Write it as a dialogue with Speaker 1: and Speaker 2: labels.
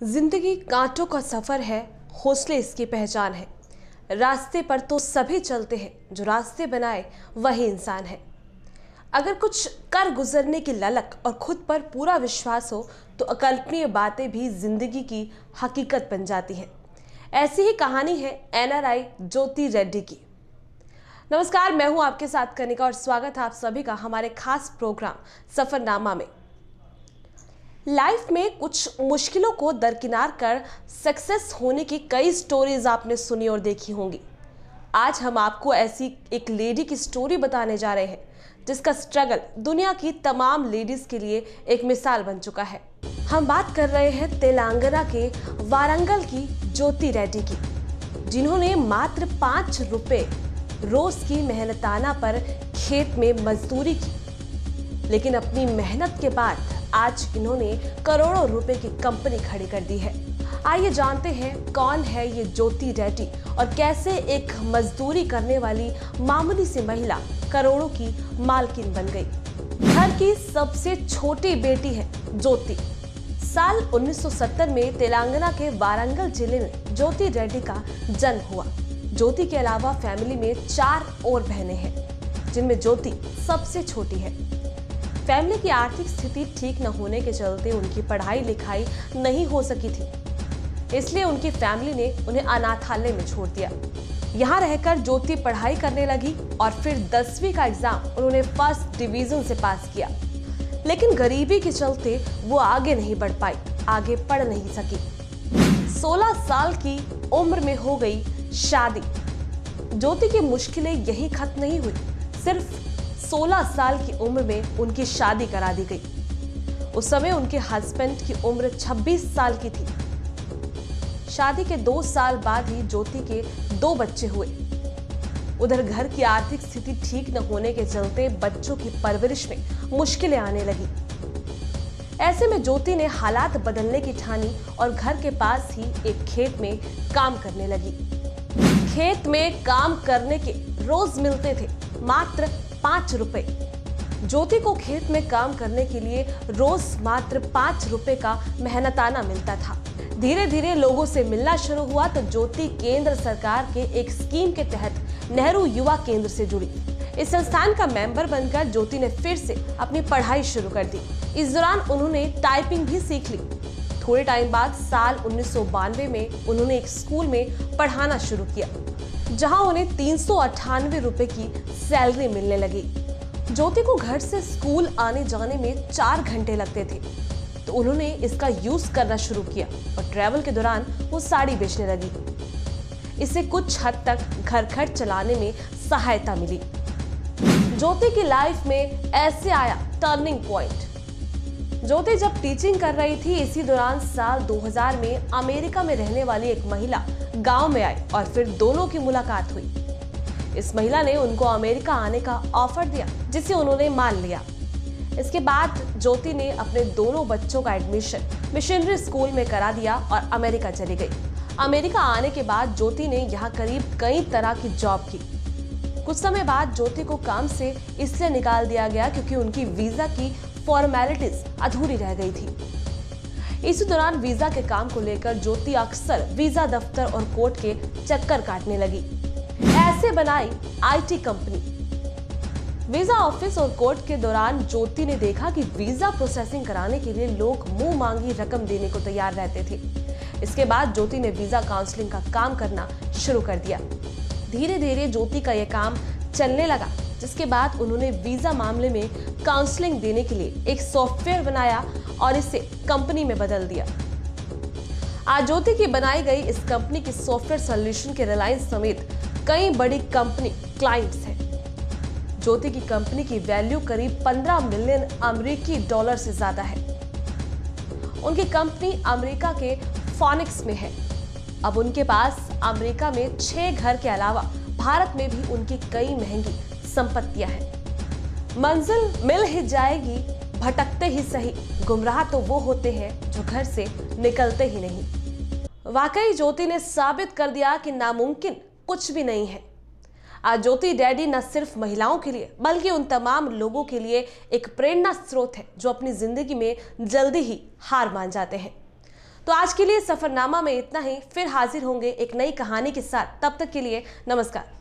Speaker 1: ज़िंदगी कांटों का सफ़र है, हौसले इसकी पहचान है। रास्ते पर तो सभी चलते हैं, जो रास्ते बनाए, वही इंसान है। अगर कुछ कर गुजरने की ललक और खुद पर पूरा विश्वास हो तो अकल्पनीय बातें भी ज़िंदगी की हकीकत बन जाती हैं। ऐसी ही कहानी है एनआरआई ज्योति रेड्डी की। नमस्कार, मैं हूँ आपके साथ कनिका और स्वागत है आप सभी का हमारे खास प्रोग्राम सफरनामा में। लाइफ में कुछ मुश्किलों को दरकिनार कर सक्सेस होने की कई स्टोरीज आपने सुनी और देखी होंगी। आज हम आपको ऐसी एक लेडी की स्टोरी बताने जा रहे हैं, जिसका स्ट्रगल दुनिया की तमाम लेडीज़ के लिए एक मिसाल बन चुका है। हम बात कर रहे हैं तेलंगाना के वारंगल की ज्योति रेड्डी की, जिन्होंने मात्र पाँच रुपये रोज की मेहनताना पर खेत में मजदूरी की। लेकिन अपनी मेहनत के बाद आज इन्होंने करोड़ों रुपए की कंपनी खड़ी कर दी है। आइए जानते हैं कौन है ये ज्योति रेड्डी और कैसे एक मजदूरी करने वाली मामूली सी महिला करोड़ों की मालकिन बन गई। घर की सबसे छोटी बेटी है ज्योति। साल 1970 में तेलंगाना के वारंगल ज़िले में ज्योति रेड्डी का जन्म हुआ। ज्योति के अलावा फैमिली में चार और बहनें हैं, जिनमें ज्योति सबसे छोटी है। फैमिली की आर्थिक स्थिति ठीक न होने के चलते उनकी पढ़ाई लिखाई नहीं हो सकी थी। इसलिए उनकी फैमिली ने उन्हें अनाथालय में छोड़ दिया। यहाँ रहकर ज्योति पढ़ाई करने लगी और फिर दसवीं का एग्ज़ाम उन्होंने फ़र्स्ट डिवीज़न से पास किया। लेकिन गरीबी के चलते वो आगे नहीं बढ़ पाई, आगे पढ़ नहीं सकी। 16 साल की उम्र में हो गई शादी। ज्योति की मुश्किलें यही खत्म नहीं हुई, सिर्फ़ 16 साल की उम्र में उनकी शादी करा दी गई। उस समय उनके हस्बैंड की उम्र 26 साल की थी। शादी के दो साल बाद ही ज्योति के दो बच्चे हुए। उधर घर की आर्थिक स्थिति ठीक न होने के चलते बच्चों की परवरिश में मुश्किलें आने लगी। ऐसे में ज्योति ने हालात बदलने की ठानी और घर के पास ही एक खेत में काम करने लगी। खेत में काम करने के रोज मिलते थे, मात्र पाँच रुपए। ज्योति को खेत में काम करने के लिए रोज मात्र पाँच रुपए का मेहनताना मिलता था। धीरे धीरे लोगों से मिलना शुरू हुआ तो ज्योति केंद्र सरकार के एक स्कीम के तहत नेहरू युवा केंद्र से जुड़ी। इस संस्थान का मेंबर बनकर ज्योति ने फिर से अपनी पढ़ाई शुरू कर दी। इस दौरान उन्होंने टाइपिंग भी सीख ली। थोड़े टाइम बाद साल उन्नीस सौ बानवे में उन्होंने एक स्कूल में पढ़ाना शुरू किया। जहाँ उन्हें तीन सौ रुपए की सैलरी मिलने लगी। ज्योति को घर से स्कूल आने जाने में चार घंटे लगते थे तो उन्होंने इसका यूज़ करना शुरू किया और ट्रैवल के दौरान वो साड़ी बेचने लगी। इससे कुछ हद तक घर खर्च चलाने में सहायता मिली। ज्योति की लाइफ में ऐसे आया टर्निंग पॉइंट ज्योति जब टीचिंग कर रही थी, इसी दौरान साल 2000 में अमेरिका में रहने वाली एक महिला गाँव में आई और फिर दोनों की मुलाकात हुई। इस महिला ने उनको अमेरिका आने का ऑफ़र दिया, जिसे उन्होंने मान लिया। इसके बाद ज्योति ने अपने दोनों बच्चों का एडमिशन मिशनरी स्कूल में करा दिया और अमेरिका चली गई। अमेरिका आने के बाद ज्योति ने यहाँ करीब कई तरह की जॉब की। कुछ समय बाद ज्योति को काम से इसलिए निकाल दिया गया क्योंकि उनकी वीज़ा की फॉर्मेलिटीज अधूरी रह गई थी। इसी दौरान वीज़ा के काम को लेकर ज्योति अक्सर वीज़ा दफ्तर और कोर्ट के चक्कर काटने लगी। ऐसे बनाई आईटी कंपनी। वीज़ा ऑफ़िस और कोर्ट के दौरान ज्योति ने देखा कि वीज़ा प्रोसेसिंग कराने के लिए लोग मुँह मांगी रकम देने को तैयार रहते थे। इसके बाद ज्योति ने वीज़ा काउंसलिंग का काम करना शुरू कर दिया। धीरे धीरे ज्योति का यह काम चलने लगा। जिसके बाद उन्होंने वीज़ा मामले में काउंसलिंग देने के लिए एक सॉफ्टवेयर बनाया और इसे कंपनी में बदल दिया। आज ज्योति की बनाई गई इस कंपनी की सॉफ्टवेयर सोल्यूशन के रिलायंस समेत कई बड़ी कंपनी क्लाइंट्स हैं। ज्योति की कंपनी की वैल्यू करीब 15 मिलियन अमेरिकी डॉलर से ज़्यादा है। उनकी कंपनी अमेरिका के फॉनिक्स में है। अब उनके पास अमेरिका में छह घर के अलावा भारत में भी उनकी कई महँगी संपत्तियाँ हैं। मंजिल मिल ही जाएगी, भटकते ही सही। गुमराह तो वो होते हैं जो घर से निकलते ही नहीं। वाकई ज्योति ने साबित कर दिया कि नामुमकिन कुछ भी नहीं है। आज ज्योति डैडी न सिर्फ़ महिलाओं के लिए, बल्कि उन तमाम लोगों के लिए एक प्रेरणा स्रोत है, जो अपनी ज़िंदगी में जल्दी ही हार मान जाते हैं। तो आज के लिए सफरनामा में इतना ही। फिर हाजिर होंगे एक नई कहानी के साथ। तब तक के लिए नमस्कार।